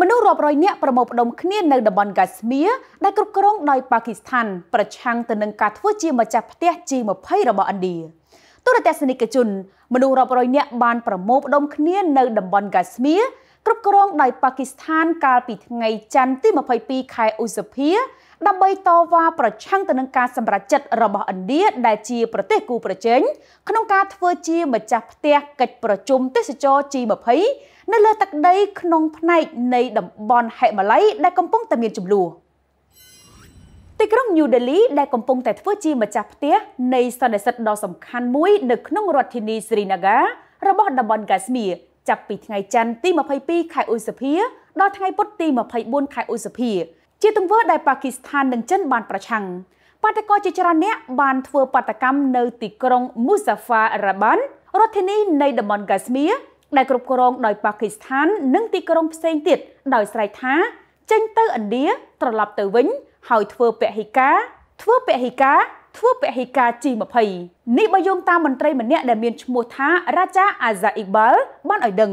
មនុស្សរាប់រយនាក់ប្រមូលផ្ដុំគ្នានៅតំបន់កាស្មៀរដែលគ្រប់គ្រងដោយប៉ាគីស្ថានប្រឆាំងទៅនឹងការធ្វើជាម្ចាស់ផ្ទះ G20 របស់ឥណ្ឌាទូរទស្សនិកជនមនុស្សរាប់រយនាក់បានប្រមូលផ្ដុំគ្នានៅតំបន់កាស្មៀរគ្រប់គ្រងដោយប៉ាគីស្ថានកាលពីថ្ងៃច័ន្ទទី22ខែឧសភា ដើម្បីតវ៉ាប្រឆាំងទៅនឹងការសម្រេចចិត្តរបស់ឥណ្ឌាដែលជាប្រទេសគូប្រជែងក្នុងការធ្វើជាម្ចាស់ផ្ទះកិច្ចប្រជុំទេសចរ G20 នៅលើទឹកដីក្នុងផ្នែកនៃតំបន់ហេម៉ាឡ័យដែលកំពុងតែមានចំនួនទីក្រុង New Delhi ដែលកំពុងតែធ្វើជាម្ចាស់ផ្ទះនៃសន្និសីទដ៏សំខាន់មួយនៅក្នុងរដ្ឋធានី Srinagar របស់តំបន់ Kashmir ចាប់ពីថ្ងៃច័ន្ទទី22ខែឧសភាដល់ថ្ងៃពុធទី24ខែឧសភា ជាទង្វើដែលប៉ាគីស្ថាននិងចិនបានប្រឆាំងបាតកោជាច្រើនអ្នកបានធ្វើបាតកម្មនៅទីក្រុង Muzaffarabad រដ្ឋធានីនៃតំបន់ Kashmir ដែលគ្រប់គ្រងដោយប៉ាគីស្ថាន និងទីក្រុងផ្សេងទៀតដោយស្រែកថាចេញទៅឥណ្ឌាត្រឡប់ទៅវិញ ហើយធ្វើពហិការធ្វើពហិការធ្វើពហិការ G20 នេះបើយោងតាមមន្ត្រីម្នាក់ដែលមានឈ្មោះថារាចាអាហ្សាអ៊ីបាល់បានឲ្យដឹង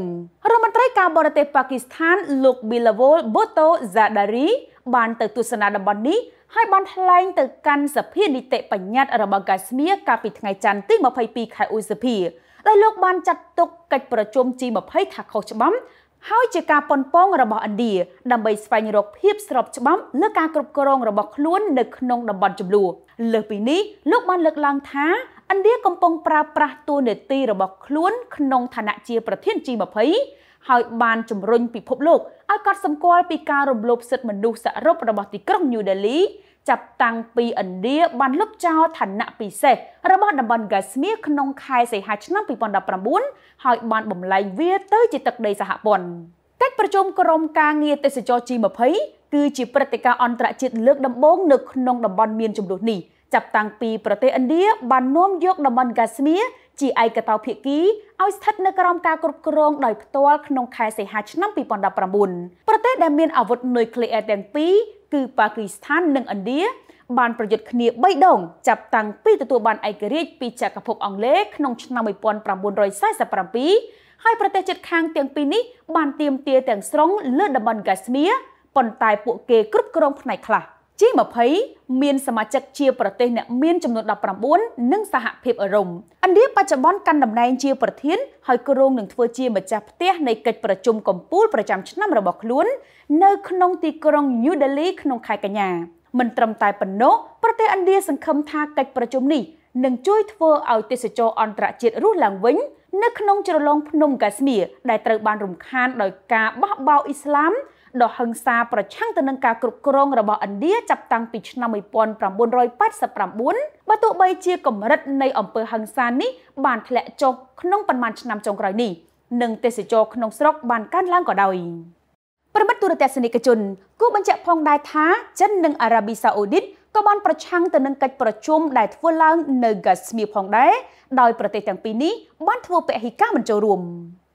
រដ្ឋមន្ត្រីការបរទេសប៉ាគីស្ថានលោក Bilawal Bhutto Zardari បានទៅទស្សនាតំបន់នេះហើយបានថ្លែងទៅកាន់សភានីតិបញ្ញត្តិរបស់កាស្មៀកាលពីថ្ងៃច័ន្ទទី22ខែឧសភាដែលលោកបានចាត់ទុកកិច្ចប្រជុំ G20 ថាខុសច្បាប់ហើយជាការប៉ុនប៉ងរបស់ឥណ្ឌាដើម្បីស្វែងរកភាពស្របច្បាប់លើការគ្រប់គ្រងរបស់ខ្លួននៅក្នុងតំបន់ចំនួនលើសពីនេះលោកបានលើកឡើងថាឥណ្ឌាកំពុងប្រើប្រាស់តួនាទីរបស់ខ្លួនក្នុងឋានៈជាប្រធាន G20 ហើយបានជំរុញពិភពលោកឲ្យកត់សម្គាល់ពីការរំលោភសិទ្ធិមនុស្សសរុបរបស់ទីក្រុង New Delhi ចាប់តាំងពីឥណ្ឌាបានលុបចោលឋានៈពិសេសរបស់តំបន់ Kashmir ក្នុងខែសីហាឆ្នាំ2019ហើយបានបំលែងវាទៅជាទឹកដីសហព័ន្ធកិច្ចប្រជុំក្រុមការងារទេសចរ G20 គឺជាព្រឹត្តិការណ៍អន្តរជាតិលើកដំបូងនៅក្នុងតំបន់មានចំនួននេះចាប់តាំងពីប្រទេសឥណ្ឌាបាននាំយកតំបន់ Kashmir ជាឯកតោភាគីឲ្យស្ថិតនៅក្រោមការគ្រប់គ្រងដោយផ្ទាល់ក្នុងខែសីហាឆ្នាំ2019ប្រទេសដែលមានអាវុធនុយក្លេអ៊ែរទាំងពីរគឺប៉ាគីស្ថាននិងឥណ្ឌាបានប្រយុទ្ធគ្នា3ដងចាប់តាំងពីទទួលបានឯករាជ្យពីចក្រភពអង់គ្លេសក្នុងឆ្នាំ1947ហើយប្រទេសជិតខាងទាំងពីរនេះបានទាមទារទាំងស្រុងលើតំបន់កាស្មៀប៉ុន្តែពួកគេគ្រប់គ្រងផ្នែកខ្លះ G20 មានសមាជិកជាប្រទេសអ្នកមានចំនួន19និងសហភាពអឺរ៉ុបឥណ្ឌាបច្ចុប្បន្នកាន់តំណែងជាប្រធានហើយគ្រោងនឹងធ្វើជាម្ចាស់ផ្ទះនៃកិច្ចប្រជុំកំពូលប្រចាំឆ្នាំរបស់ខ្លួន នៅក្នុងទីក្រុង New Delhi ក្នុងខែកញ្ញាមិនត្រឹមតែប៉ុណ្ណោះប្រទេសឥណ្ឌាសង្ឃឹមថាកិច្ចប្រជុំនេះនឹងជួយធ្វើឲ្យទេសចរអន្តរជាតិរស់ឡើងវិញនៅក្នុងជ្រលងភ្នំកាស្មៀដែលត្រូវបានរំខានដោយការបះបោរអ៊ីស្លាម ដ៏ហិង្សាប្រឆាំងទៅនឹងការគ្រប់គ្រងរបស់ឥណ្ឌាចាប់តាំងពីឆ្នាំ1989បើទោះបីជាកម្រិតនៃអំពើហិង្សានេះបានធ្លាក់ចុះក្នុងប៉ុន្មានឆ្នាំចុងក្រោយនេះនិងទេសចរក្នុងស្រុកបានកើនឡើងក៏ដោយប្រមិត្តទូរទស្សនិកជនគូបញ្ជាក់ផងដែរថាចិននិងអារ៉ាប៊ីសាអូឌីតក៏បានប្រឆាំងទៅនឹងកិច្ចប្រជុំដែលធ្វើឡើងនៅកាស្មៀរផងដែរដោយប្រទេសទាំងពីរនេះបានធ្វើពហិការមិនចូលរួម។